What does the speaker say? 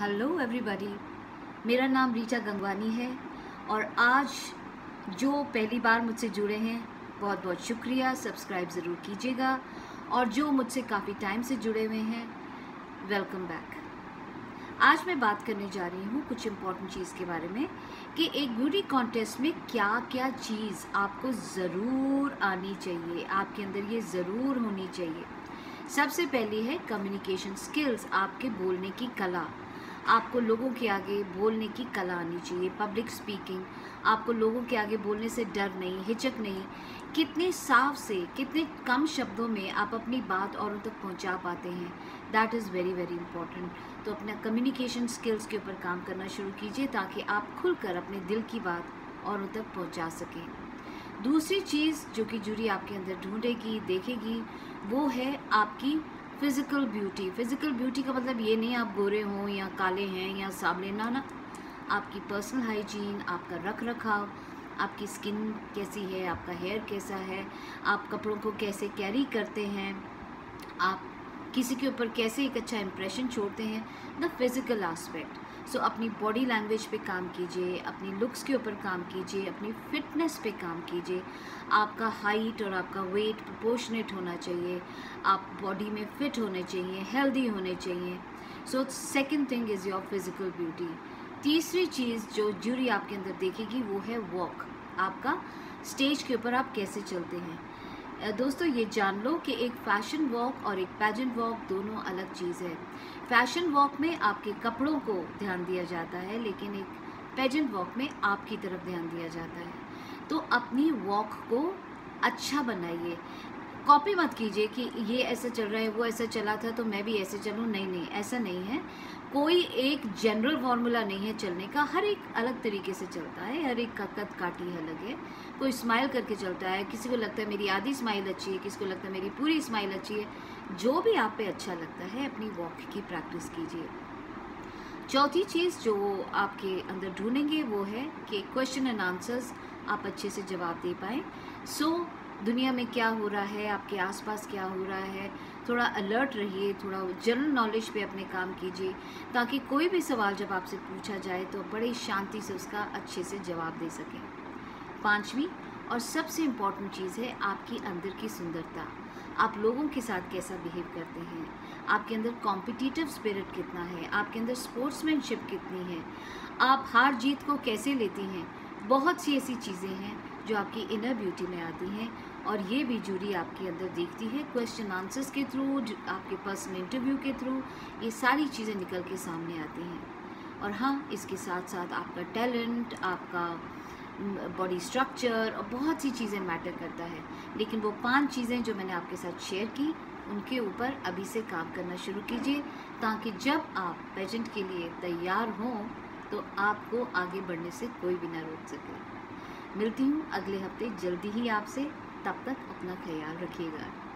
Hello everybody मेरा नाम रीटा गंगवानी है और आज जो पहली बार मुझसे जुड़े हैं, बहुत बहुत शुक्रिया। सब्सक्राइब ज़रूर कीजिएगा और जो मुझसे काफ़ी टाइम से जुड़े हुए हैं वेलकम बैक आज मैं बात करने जा रही हूँ कुछ इंपॉर्टेंट चीज़ के बारे में कि एक ब्यूटी कॉन्टेस्ट में क्या क्या चीज़ आपको ज़रूर आनी चाहिए, आपके अंदर ये ज़रूर होनी चाहिए। सबसे पहली है कम्युनिकेशन स्किल्स आपके बोलने की कला। आपको लोगों के आगे बोलने की कला आनी चाहिए पब्लिक स्पीकिंग आपको लोगों के आगे बोलने से डर नहीं, हिचक नहीं। कितने साफ़ से, कितने कम शब्दों में आप अपनी बात औरों तक पहुँचा पाते हैं। That is very very important तो अपना कम्युनिकेशन स्किल्स के ऊपर काम करना शुरू कीजिए ताकि आप खुलकर अपने दिल की बात औरों तक पहुँचा सकें। दूसरी चीज़ जो कि जूरी आपके अंदर ढूंढेगी, देखेगी, वो है आपकी फ़िज़िकल ब्यूटी फ़िज़िकल ब्यूटी का मतलब ये नहीं, आप गोरे हों या काले हैं या सामने ना ना। आपकी पर्सनल हाइजीन आपका रख रखाव आपकी स्किन कैसी है, आपका हेयर कैसा है, आप कपड़ों को कैसे कैरी करते हैं, आप किसी के ऊपर कैसे एक अच्छा इम्प्रेशन छोड़ते हैं द फ़िज़िकल आस्पेक्ट सो अपनी बॉडी लैंग्वेज पे काम कीजिए, अपनी लुक्स के ऊपर काम कीजिए, अपनी फिटनेस पे काम कीजिए। आपका हाइट और आपका वेट प्रोपोर्शनेट होना चाहिए। आप बॉडी में फिट होने चाहिए हेल्दी होने चाहिए। So second thing is your physical beauty तीसरी चीज़ जो जूरी आपके अंदर देखेगी, वो है वॉक आपका स्टेज के ऊपर आप कैसे चलते हैं? दोस्तों, ये जान लो कि एक फ़ैशन वॉक और एक पैजेंट वॉक दोनों अलग चीज़ है। फ़ैशन वॉक में आपके कपड़ों को ध्यान दिया जाता है, लेकिन एक पैजेंट वॉक में आपकी तरफ़ ध्यान दिया जाता है। तो अपनी वॉक को अच्छा बनाइए। कॉपी मत कीजिए कि ये ऐसा चल रहा है वो ऐसा चला था तो मैं भी ऐसे चलूँ। नहीं नहीं ऐसा नहीं है। कोई एक जनरल फार्मूला नहीं है चलने का। हर एक अलग तरीके से चलता है हर एक का कद काटी अलग है। कोई स्माइल करके चलता है किसी को लगता है मेरी आधी स्माइल अच्छी है किसी को लगता है मेरी पूरी स्माइल अच्छी है। जो भी आप पे अच्छा लगता है अपनी वॉक की प्रैक्टिस कीजिए। चौथी चीज़ जो आपके अंदर ढूंढेंगे वो है कि क्वेश्चन एंड आंसर्स आप अच्छे से जवाब दे पाएँ। सो so, दुनिया में क्या हो रहा है, आपके आसपास क्या हो रहा है, थोड़ा अलर्ट रहिए, थोड़ा जनरल नॉलेज पे अपने काम कीजिए, ताकि कोई भी सवाल जब आपसे पूछा जाए तो बड़ी शांति से उसका अच्छे से जवाब दे सकें। पांचवी, और सबसे इंपॉर्टेंट चीज़ है आपकी अंदर की सुंदरता। आप लोगों के साथ कैसा बिहेव करते हैं? आपके अंदर कॉम्पिटिटिव स्पिरिट कितना है? आपके अंदर स्पोर्ट्समैनशिप कितनी है? आप हार जीत को कैसे लेती हैं? बहुत सी ऐसी चीज़ें हैं जो आपकी इनर ब्यूटी में आती हैं और ये भी जूरी आपके अंदर देखती है क्वेश्चन आंसर्स के थ्रू आपके पर्सनल इंटरव्यू के थ्रू ये सारी चीज़ें निकल के सामने आती हैं। और हाँ इसके साथ साथ आपका टैलेंट आपका बॉडी स्ट्रक्चर और बहुत सी चीज़ें मैटर करता है। लेकिन वो पाँच चीज़ें जो मैंने आपके साथ शेयर की, उनके ऊपर अभी से काम करना शुरू कीजिए, ताकि जब आप पेजेंट के लिए तैयार हों तो आपको आगे बढ़ने से कोई भी ना रोक सके। मिलती हूँ अगले हफ़्ते जल्दी ही आपसे। तब तक अपना ख्याल रखिएगा।